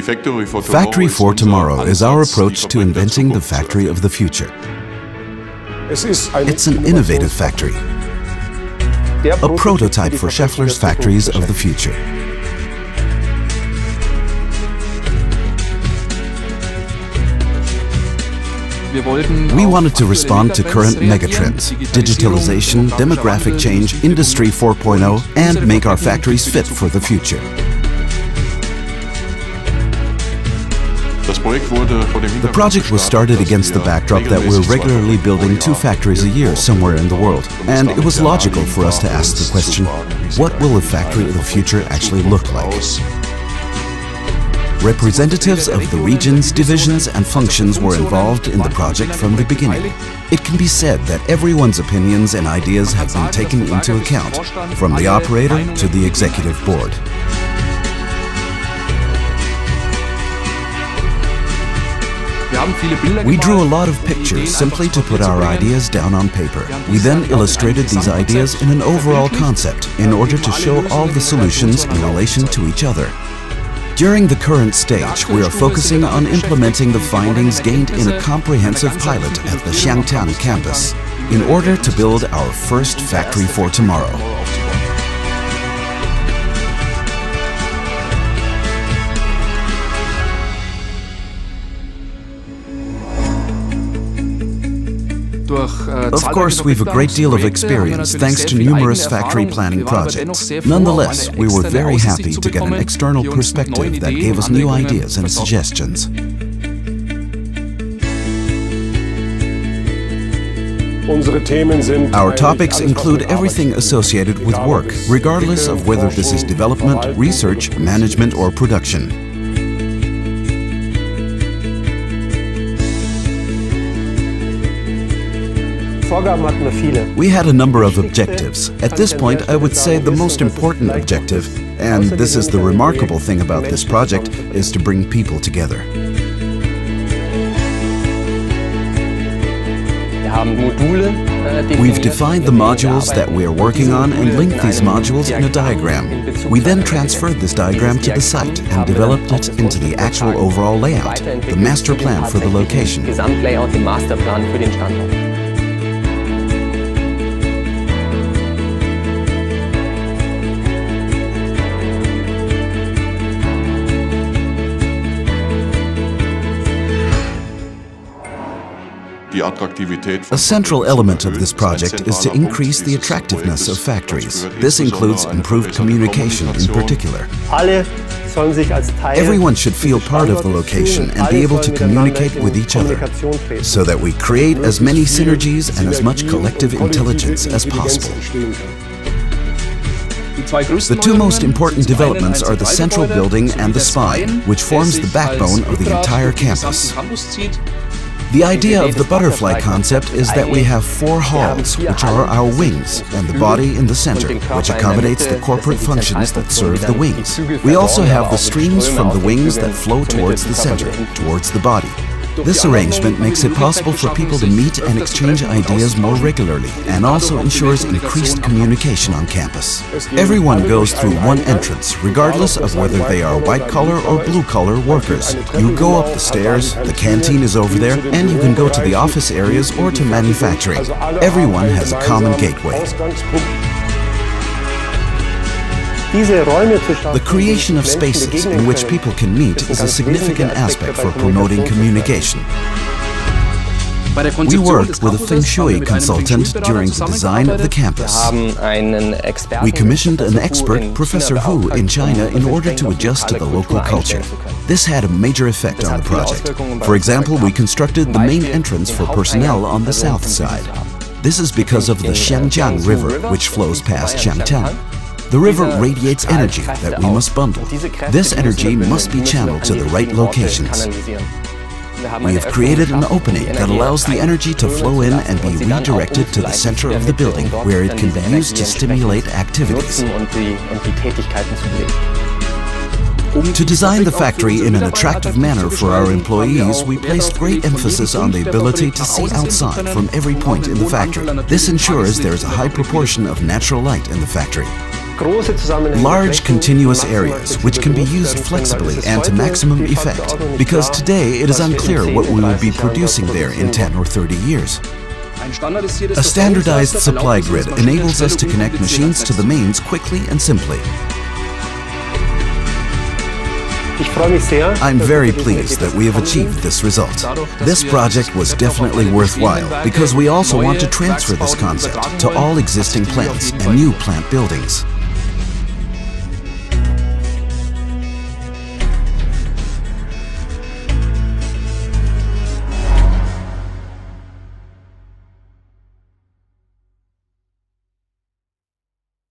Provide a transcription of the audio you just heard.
Factory for Tomorrow is our approach to inventing the factory of the future. It's an innovative factory, a prototype for Schaeffler's factories of the future. We wanted to respond to current megatrends, digitalization, demographic change, Industry 4.0, and make our factories fit for the future. The project was started against the backdrop that we're regularly building two factories a year somewhere in the world. And it was logical for us to ask the question, what will a factory of the future actually look like? Representatives of the regions, divisions and functions were involved in the project from the beginning. It can be said that everyone's opinions and ideas have been taken into account, from the operator to the executive board. We drew a lot of pictures simply to put our ideas down on paper. We then illustrated these ideas in an overall concept in order to show all the solutions in relation to each other. During the current stage, we are focusing on implementing the findings gained in a comprehensive pilot at the Xiangtan campus in order to build our first factory for tomorrow. Of course, we've a great deal of experience thanks to numerous factory planning projects. Nonetheless, we were very happy to get an external perspective that gave us new ideas and suggestions. Our topics include everything associated with work, regardless of whether this is development, research, management or production. We had a number of objectives. At this point, I would say the most important objective, and this is the remarkable thing about this project, is to bring people together. We've defined the modules that we are working on and linked these modules in a diagram. We then transferred this diagram to the site and developed it into the actual overall layout, the master plan for the location. A central element of this project is to increase the attractiveness of factories. This includes improved communication in particular. Everyone should feel part of the location and be able to communicate with each other so that we create as many synergies and as much collective intelligence as possible. The two most important developments are the central building and the spine, which forms the backbone of the entire campus. The idea of the butterfly concept is that we have four halls, which are our wings, and the body in the center, which accommodates the corporate functions that serve the wings. We also have the streams from the wings that flow towards the center, towards the body. This arrangement makes it possible for people to meet and exchange ideas more regularly and also ensures increased communication on campus. Everyone goes through one entrance, regardless of whether they are white-collar or blue-collar workers. You go up the stairs, the canteen is over there, and you can go to the office areas or to manufacturing. Everyone has a common gateway. The creation of spaces in which people can meet is a significant aspect for promoting communication. We worked with a Feng Shui consultant during the design of the campus. We commissioned an expert, Professor Hu, in China in order to adjust to the local culture. This had a major effect on the project. For example, we constructed the main entrance for personnel on the south side. This is because of the Xiangjiang River, which flows past Xiangtan. The river radiates energy that we must bundle. This energy must be channeled to the right locations. We have created an opening that allows the energy to flow in and be redirected to the center of the building where it can be used to stimulate activities. To design the factory in an attractive manner for our employees, we placed great emphasis on the ability to see outside from every point in the factory. This ensures there is a high proportion of natural light in the factory. Large continuous areas which can be used flexibly and to maximum effect, because today it is unclear what we will be producing there in 10 or 30 years. A standardized supply grid enables us to connect machines to the mains quickly and simply. I'm very pleased that we have achieved this result. This project was definitely worthwhile because we also want to transfer this concept to all existing plants and new plant buildings.